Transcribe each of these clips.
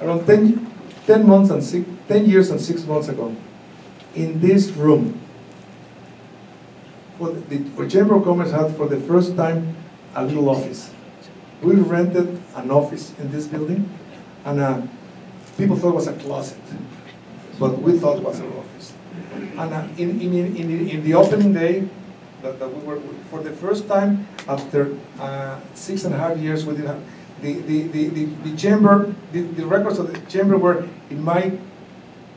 around 10, 10 months and six, 10 years and six months ago, in this room, for the, the Chamber of Commerce had for the first time a little office. We rented an office in this building, and uh, people thought it was a closet, but we thought it was an office. And uh, in, in, in, in the opening day, that, that we were, for the first time after uh, six and a half years, we didn't have, the, the, the, the chamber, the, the records of the chamber were in my,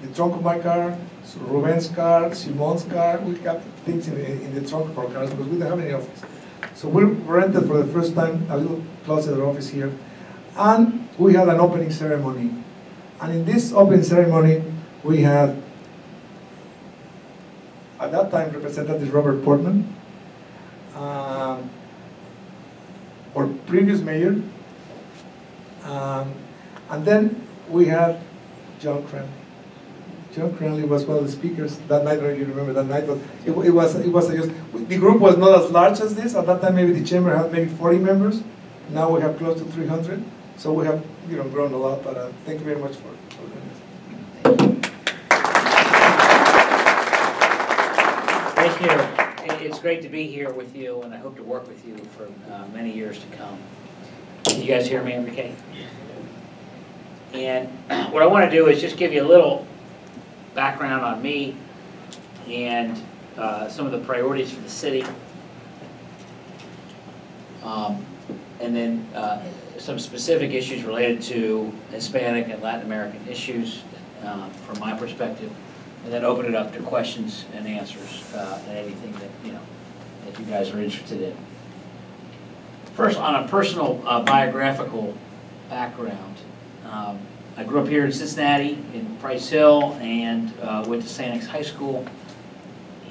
the trunk of my car, Ruben's car, Simon's car, we got things in the, in the trunk of our cars because we didn't have any office. So we rented for the first time a little closet office here, and we had an opening ceremony. And in this opening ceremony, we had at that time Representative Robert Portman, um, our previous mayor, um, and then we had John Cranley. John Cranley was one of the speakers that night. I don't you remember that night, but it, it was it was just the group was not as large as this at that time. Maybe the chamber had maybe 40 members. Now we have close to 300. So we have you know grown a lot. But uh, thank you very much for, for. Thank you. It's great to be here with you, and I hope to work with you for uh, many years to come. You guys hear me, okay? And what I want to do is just give you a little background on me and uh, some of the priorities for the city. Um, And then uh, some specific issues related to Hispanic and Latin American issues uh, from my perspective and then open it up to questions and answers, uh, and anything that, you know, that you guys are interested in. First, on a personal uh, biographical background, um, I grew up here in Cincinnati, in Price Hill, and uh, went to St. X High School.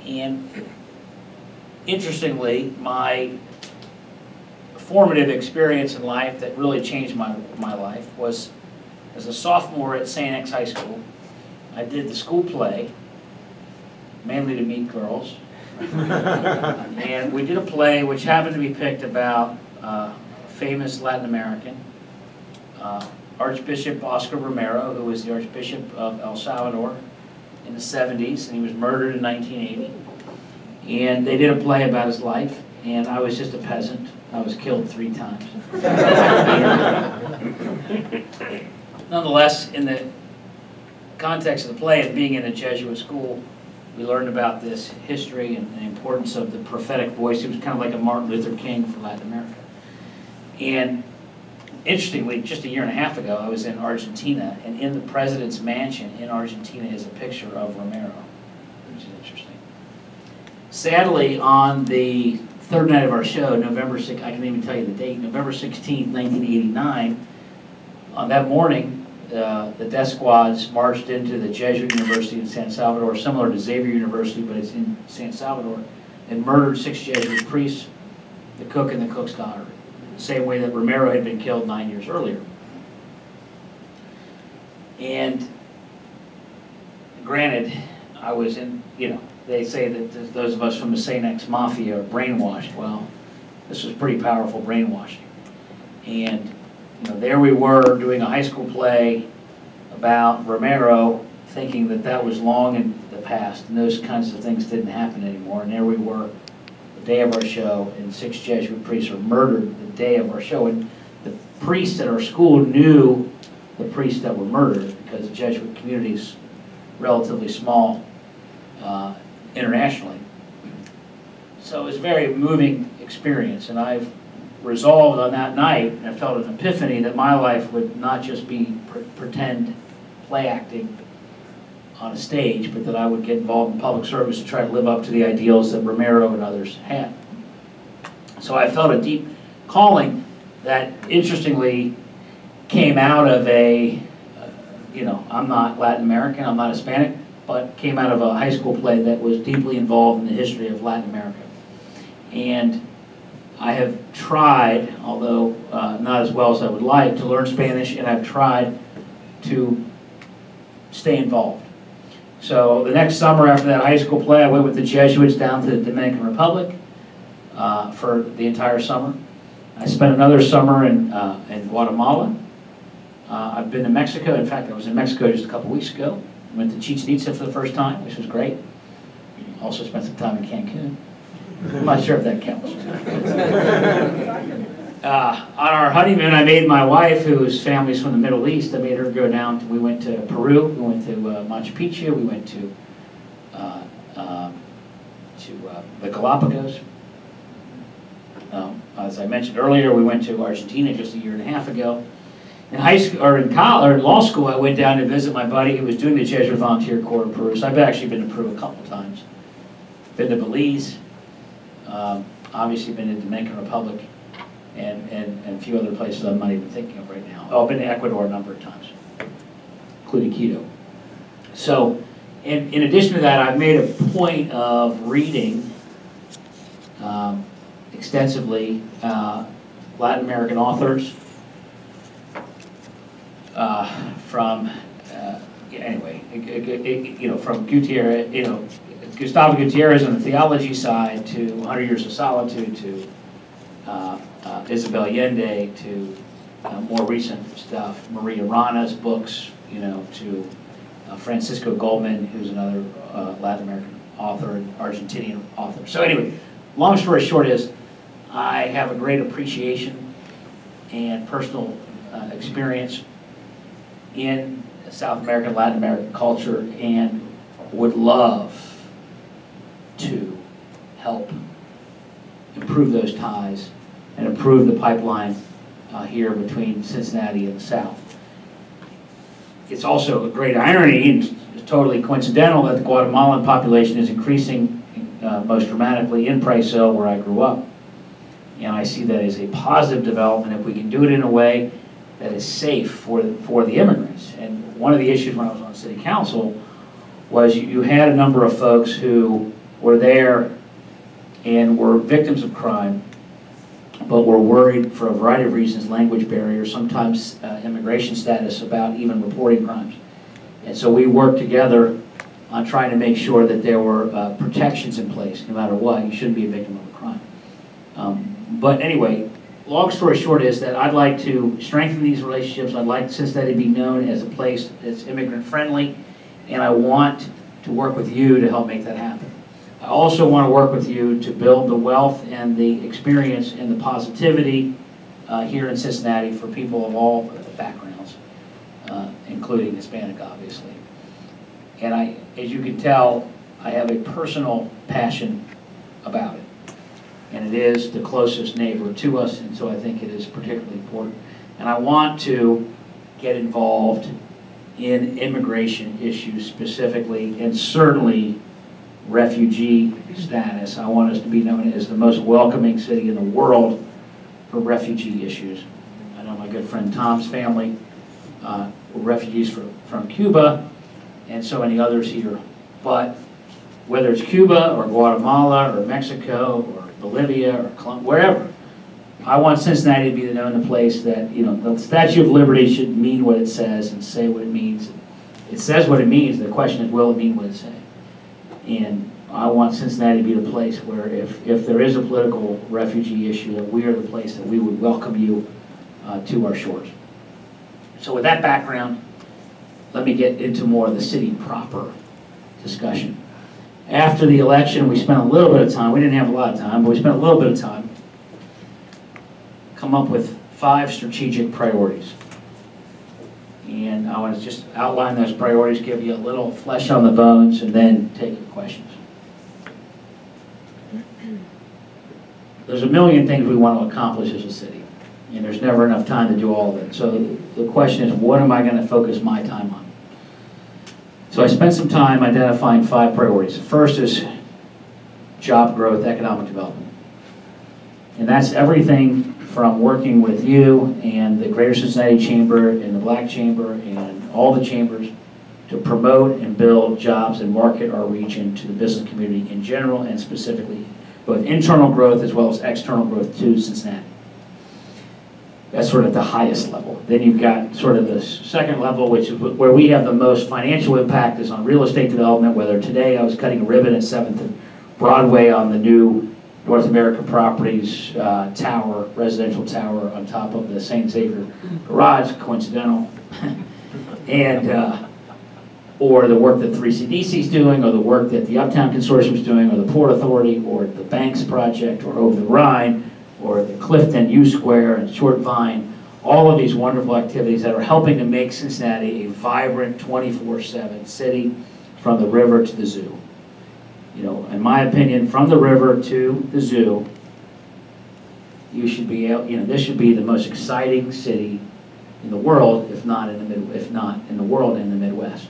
And interestingly, my formative experience in life that really changed my, my life was as a sophomore at St. X High School. I did the school play, mainly to meet girls. And we did a play which happened to be picked about uh, famous Latin American, uh, Archbishop Oscar Romero, who was the Archbishop of El Salvador in the 70s, and he was murdered in 1980. And they did a play about his life, and I was just a peasant. I was killed three times. Nonetheless, in the context of the play and being in a Jesuit school, we learned about this history and the importance of the prophetic voice. He was kind of like a Martin Luther King for Latin America. And interestingly, just a year and a half ago, I was in Argentina, and in the president's mansion in Argentina is a picture of Romero, which is interesting. Sadly, on the third night of our show, November 6th, I can even tell you the date, November 16th, 1989, on that morning, uh, the death squads marched into the Jesuit University in San Salvador, similar to Xavier University, but it's in San Salvador, and murdered six Jesuit priests, the cook and the cook's daughter, same way that Romero had been killed nine years earlier. And granted, I was in, you know, they say that those of us from the St. X Mafia are brainwashed. Well, this was pretty powerful brainwashing. And you know, there we were doing a high school play about Romero, thinking that that was long in the past, and those kinds of things didn't happen anymore. And there we were, the day of our show, and six Jesuit priests were murdered day of our show. And the priests at our school knew the priests that were murdered because the Jesuit community is relatively small uh, internationally. So it was a very moving experience, and I've resolved on that night, and I felt an epiphany that my life would not just be pre- pretend play acting on a stage, but that I would get involved in public service to try to live up to the ideals that Romero and others had. So I felt a deep calling that interestingly came out of a, you know, I'm not Latin American, I'm not Hispanic, but came out of a high school play that was deeply involved in the history of Latin America. And I have tried, although uh, not as well as I would like, to learn Spanish, and I've tried to stay involved. So the next summer after that high school play, I went with the Jesuits down to the Dominican Republic uh, for the entire summer. I spent another summer in, uh, in Guatemala. Uh, I've been to Mexico, in fact, I was in Mexico just a couple weeks ago. I Went to Chichen Itza for the first time, which was great. Also spent some time in Cancun. I'm not sure if that counts. Uh, on our honeymoon, I made my wife, whose family's from the Middle East, I made her go down, to- we went to Peru, we went to uh, Machu Picchu, we went to, uh, um, to uh, the Galapagos. Um, As I mentioned earlier, we went to Argentina just a year and a half ago. In high school, or in college, or in law school, I went down to visit my buddy who was doing the Jesuit Volunteer Corps in Peru. So I've actually been to Peru a couple times. Been to Belize, um, obviously been to the Dominican Republic, and, and, and a few other places I'm not even thinking of right now. Oh, I've been to Ecuador a number of times, including Quito. So, in, in addition to that, I've made a point of reading um, extensively uh, Latin American authors uh, from, uh, anyway, it- it- it- you know, from Gutierrez, you know, Gustavo Gutierrez on the theology side to Hundred Years of Solitude to uh, uh, Isabel Allende to more recent stuff, Marie Arana's books, you know, to Francisco Goldman, who's another Latin American author and Argentinian author. So anyway, long story short is, I have a great appreciation and personal uh, experience in South American, Latin American culture, and would love to help improve those ties and improve the pipeline uh, here between Cincinnati and the South. It's also a great irony and totally coincidental that the Guatemalan population is increasing uh, most dramatically in Price Hill, where I grew up. And I see that as a positive development if we can do it in a way that is safe for, for the immigrants. And one of the issues when I was on city council was you, you had a number of folks who were there and were victims of crime, but were worried for a variety of reasons, language barriers, sometimes uh, immigration status, about even reporting crimes. And so we worked together on trying to make sure that there were uh, protections in place, no matter what. You shouldn't be a victim of a crime. Um, But anyway, long story short is that I'd like to strengthen these relationships. I'd like Cincinnati to be known as a place that's immigrant-friendly, and I want to work with you to help make that happen. I also want to work with you to build the wealth and the experience and the positivity uh, here in Cincinnati for people of all backgrounds, uh, including Hispanic, obviously. And I, as you can tell, I have a personal passion about it. And it is the closest neighbor to us, and so I think it is particularly important. And I want to get involved in immigration issues specifically, and certainly refugee status. I want us to be known as the most welcoming city in the world for refugee issues. I know my good friend Tom's family uh, were refugees from, from Cuba, and so many others here. But whether it's Cuba or Guatemala or Mexico or Bolivia or Colum- wherever, I want Cincinnati to be the known the place that, you know, the Statue of Liberty should mean what it says and say what it means. It says what it means, the question is, will it mean what it says? And I want Cincinnati to be the place where if, if there is a political refugee issue, that we are the place that we would welcome you uh, to our shores. So with that background, let me get into more of the city proper discussion. After the election, we spent a little bit of time, we didn't have a lot of time, but we spent a little bit of time, come up with five strategic priorities. And I want to just outline those priorities, give you a little flesh on the bones, and then take your questions. There's a million things we want to accomplish as a city, and there's never enough time to do all of it. So the question is, what am I going to focus my time on? So I spent some time identifying five priorities. First is job growth, economic development. And that's everything from working with you and the Greater Cincinnati Chamber and the Black Chamber and all the chambers to promote and build jobs and market our region to the business community in general and specifically both internal growth as well as external growth to Cincinnati. That's sort of the highest level. Then you've got sort of the second level, which is where we have the most financial impact is on real estate development, whether today I was cutting a ribbon at 7th and Broadway on the new North American Properties uh, tower, residential tower on top of the St. Xavier Garage, coincidental, And, uh, or the work that 3CDC is doing, or the work that the Uptown Consortium is doing, or the Port Authority, or the Banks Project, or Over the Rhine, or the Clifton U Square and Short Vine, all of these wonderful activities that are helping to make Cincinnati a vibrant 24/7 city from the river to the zoo. You know, in my opinion, from the river to the zoo, you should be, able- you know, this should be the most exciting city in the world, if not in the mid, if not in the world, in the Midwest.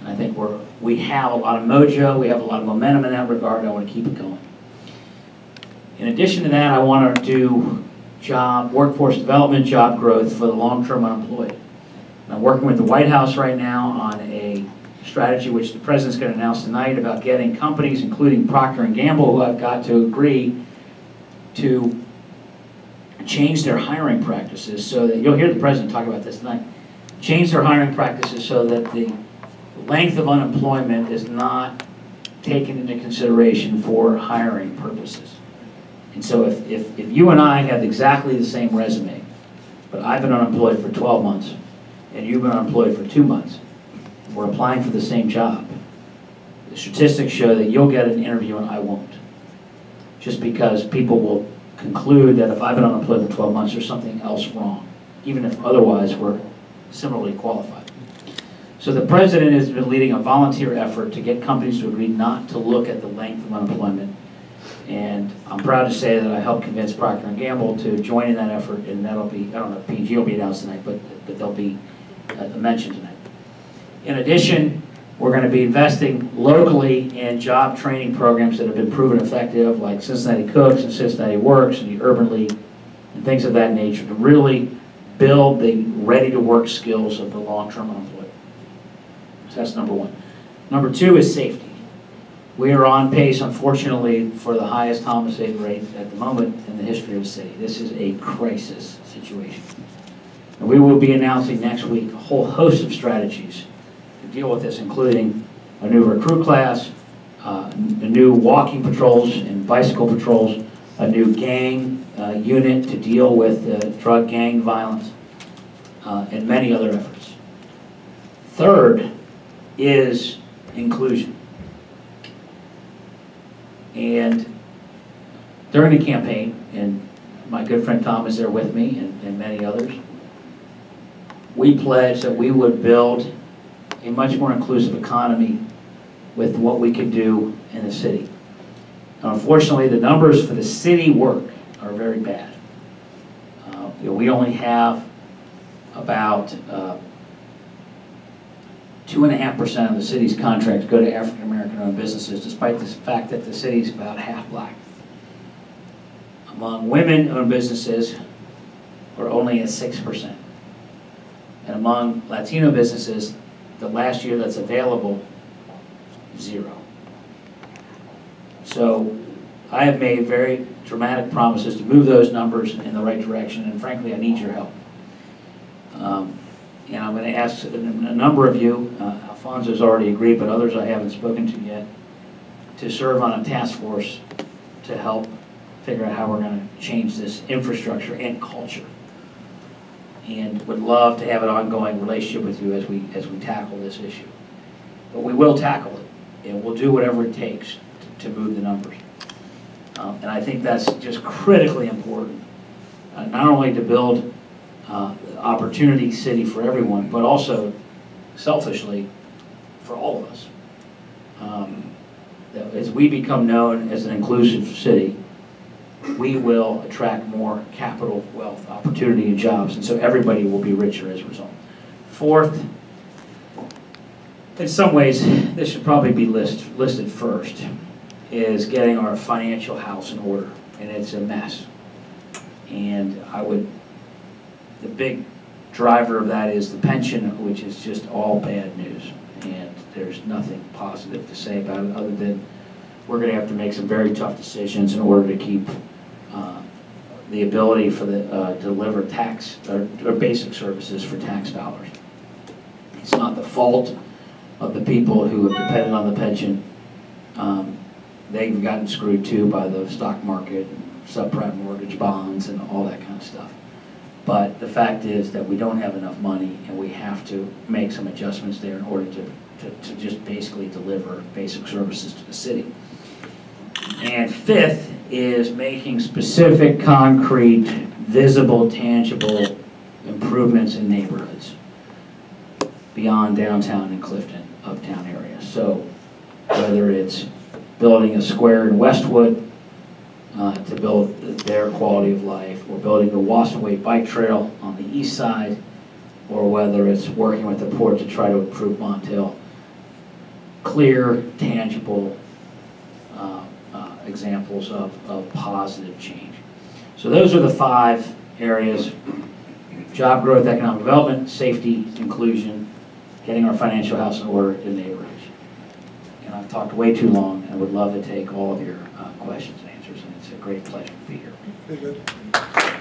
And I think we're, we have a lot of mojo, we have a lot of momentum in that regard, I want to keep it going. In addition to that, I want to do job, workforce development, job growth for the long-term unemployed. And I'm working with the White House right now on a strategy which the president's going to announce tonight about getting companies, including Procter and Gamble, who I've got to agree to change their hiring practices so that, you'll hear the president talk about this tonight, change their hiring practices so that the length of unemployment is not taken into consideration for hiring purposes. And so if, if, if you and I have exactly the same resume, but I've been unemployed for 12 months, and you've been unemployed for two months, we're applying for the same job, the statistics show that you'll get an interview and I won't. Just because people will conclude that if I've been unemployed for 12 months, there's something else wrong, even if otherwise we're similarly qualified. So the president has been leading a volunteer effort to get companies to agree not to look at the length of unemployment. And I'm proud to say that I helped convince Procter Gamble to join in that effort, and that'll be, I don't know if P&G will be announced tonight, but, but they'll be uh, mentioned tonight. In addition, we're going to be investing locally in job training programs that have been proven effective, like Cincinnati Cooks and Cincinnati Works and the Urban League, and things of that nature, to really build the ready-to-work skills of the long-term unemployed. So that's number one. Number two is safety. We are on pace, unfortunately, for the highest homicide rate at the moment in the history of the city. This is a crisis situation. And we will be announcing next week a whole host of strategies to deal with this, including a new recruit class, uh, a new walking patrols and bicycle patrols, a new gang uh, unit to deal with uh, drug gang violence, uh, and many other efforts. Third is inclusion. And during the campaign, and my good friend Tom is there with me and, and many others, we pledged that we would build a much more inclusive economy with what we could do in the city. Now, Unfortunately, the numbers for the city work are very bad. Uh, you know, we only have about uh, two and a half percent of the city's contracts go to African American owned businesses, despite the fact that the city's about half black. Among women owned businesses, we're only at six percent. And among Latino businesses, the last year that's available, zero. So I have made very dramatic promises to move those numbers in the right direction, and frankly, I need your help. Um, And I'm going to ask a number of you, uh, Alfonso's already agreed, but others I haven't spoken to yet, to serve on a task force to help figure out how we're going to change this infrastructure and culture. And would love to have an ongoing relationship with you as we, as we tackle this issue. But we will tackle it, and we'll do whatever it takes to move the numbers. Um, And I think that's just critically important, uh, not only to build uh, opportunity city for everyone, but also selfishly for all of us. Um, As we become known as an inclusive city, we will attract more capital, wealth, opportunity, and jobs, and so everybody will be richer as a result. Fourth, in some ways, this should probably be list, listed first, is getting our financial house in order, and it's a mess. And I would, the big driver of that is the pension, which is just all bad news. And there's nothing positive to say about it, other than we're gonna have to make some very tough decisions in order to keep uh, the ability for the, uh, deliver tax, or, or basic services for tax dollars. It's not the fault of the people who have depended on the pension. Um, They've gotten screwed too by the stock market, subprime mortgage bonds, and all that kind of stuff. But the fact is that we don't have enough money and we have to make some adjustments there in order to, to, to just basically deliver basic services to the city. And fifth is making specific, concrete, visible, tangible improvements in neighborhoods beyond downtown and Clifton, uptown area. So whether it's building a square in Westwood uh, to build their quality of life, or building the Wasson Way Bike Trail on the east side, or whether it's working with the port to try to improve Montill. Clear, tangible uh, uh, examples of, of positive change. So those are the five areas, job growth, economic development, safety, inclusion, getting our financial house in order in neighborhoods. And I've talked way too long, and would love to take all of your uh, questions great pleasure to be here.